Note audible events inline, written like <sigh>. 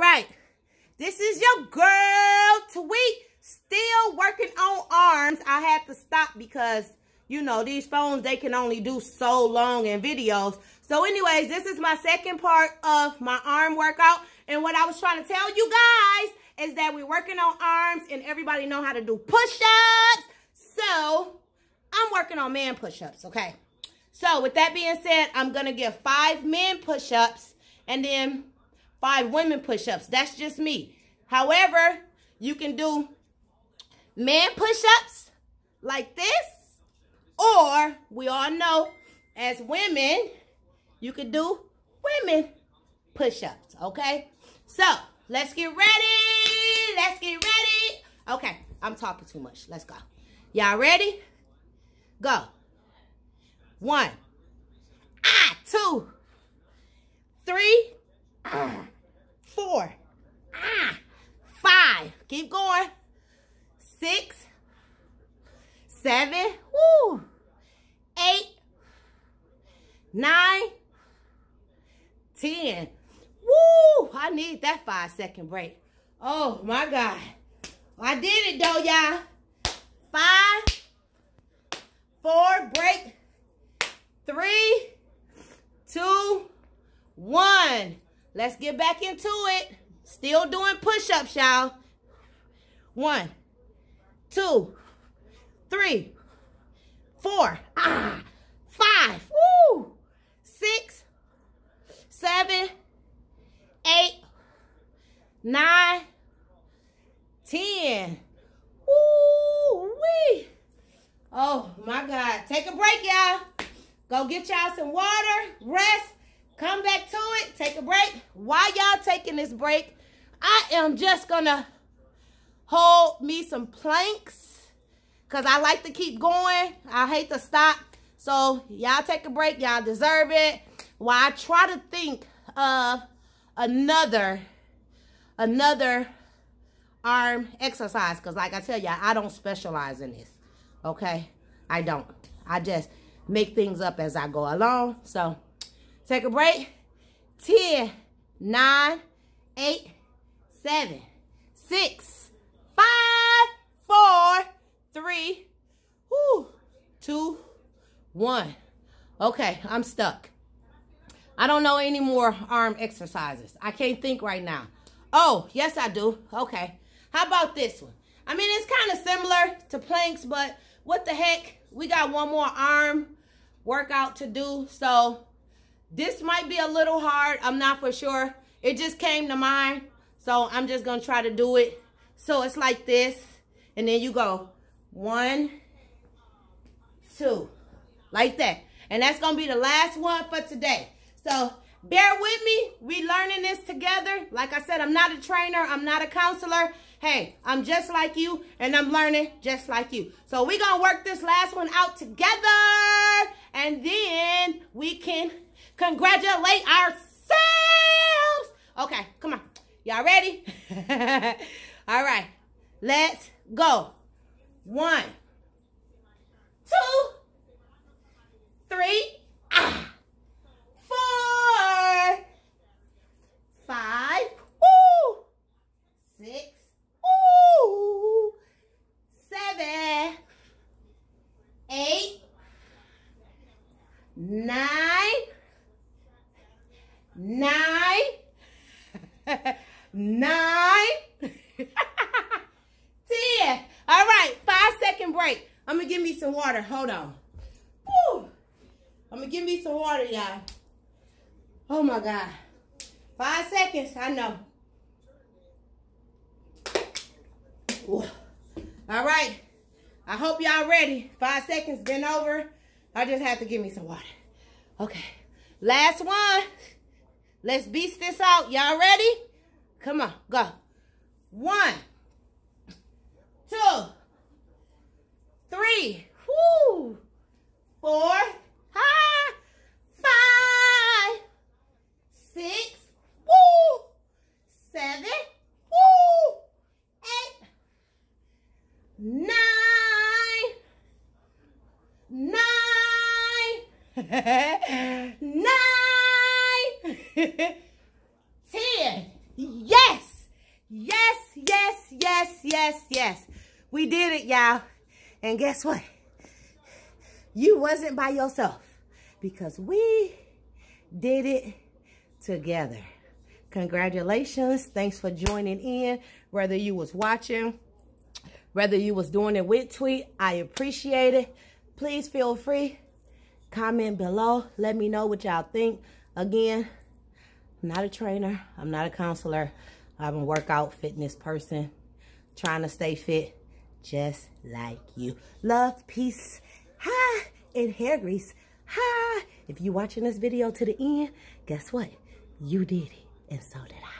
right. This is your girl, Tweet. Still working on arms. I had to stop because, you know, these phones, they can only do so long in videos. So anyways, this is my second part of my arm workout. And what I was trying to tell you guys is that we're working on arms and everybody know how to do push-ups. So I'm working on man push-ups, okay? So with that being said, I'm going to give five men push-ups and then five women push-ups. That's just me. However, you can do man push-ups like this. Or we all know as women, you can do women push-ups, okay? So let's get ready. Let's get ready. Okay, I'm talking too much. Let's go. Y'all ready? Go. One. Ah, two. Three. Ah, four. Ah, five. Keep going. Six. Seven. Woo. Eight. Nine. Ten. Woo. I need that five second break. Oh my God. I did it though, y'all. Five four, break, three, two, one. Let's get back into it. Still doing push-ups, y'all. One, two, three, four, ah, five, woo, six, seven, eight, nine, ten. Woo, wee. Oh my God. Take a break, y'all. Go get y'all some water, rest, come back to it, take a break. While y'all taking this break, I am just gonna hold me some planks because I like to keep going. I hate to stop. So y'all take a break. Y'all deserve it. While I try to think of another, another arm exercise because like I tell y'all, I don't specialize in this. Okay? I don't. I just make things up as I go along. So, take a break. 10, 9, 8, 7, 6, 5, 4, 3, whoo, 2, 1. Okay, I'm stuck. I don't know any more arm exercises. I can't think right now. Oh, yes, I do. Okay. How about this one? I mean, it's kind of similar to planks, but what the heck? We got one more arm workout to do. So this might be a little hard. I'm not for sure. It just came to mind. So I'm just going to try to do it. So it's like this. And then you go one, two, like that. And that's going to be the last one for today. So bear with me. We learning this together. Like I said, I'm not a trainer. I'm not a counselor hey, I'm just like you and I'm learning just like you. So we're going to work this last one out together and then we can congratulate ourselves. Okay, come on. Y'all ready? <laughs> All right, let's go. One, two, three, ah, four, five, woo, six, seven, eight, nine, nine, nine, <laughs> ten. All right, five second break. I'm gonna give me some water. Hold on. Woo. I'm gonna give me some water, y'all. Oh my God. Five seconds, I know. Ooh. All right. I hope y'all ready. Five seconds, been over. I just have to give me some water. Okay. Last one. Let's beast this out. Y'all ready? Come on, go. One, two, three, whoo, four, ha, five, six, woo, seven, woo, eight, nine, nine, <laughs> nine, <laughs> ten. Yes! Yes, yes, yes. Yes, yes. We did it, y'all. And guess what? You wasn't by yourself because we did it together. Congratulations. Thanks for joining in. Whether you was watching, whether you was doing it with tweet, I appreciate it. Please feel free. Comment below. Let me know what y'all think. Again, I'm not a trainer. I'm not a counselor. I'm a workout fitness person trying to stay fit just like you. Love, peace, hi, and hair grease. Hi. If you're watching this video to the end, guess what? You did it, and so did I.